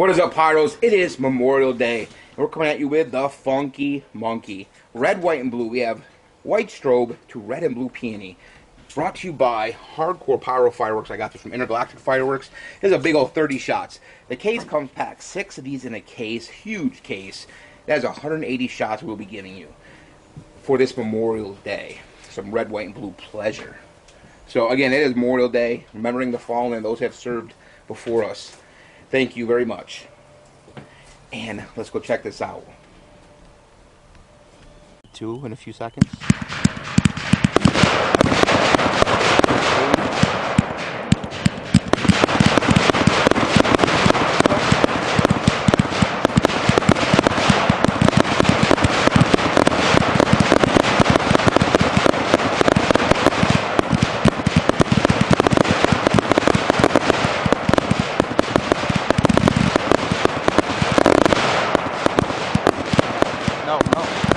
What is up, Pyros? It is Memorial Day, and we're coming at you with the Funky Monkey. Red, white, and blue. We have white strobe to red and blue peony. Brought to you by Hardcore Pyro Fireworks. I got this from Intergalactic Fireworks. This is a big old 30 shots. The case comes packed. Six of these in a case. Huge case. That is 180 shots we'll be giving you for this Memorial Day. Some red, white, and blue pleasure. So again, it is Memorial Day, remembering the fallen and those who have served before us. Thank you very much. And let's go check this out. Two in a few seconds. no, no.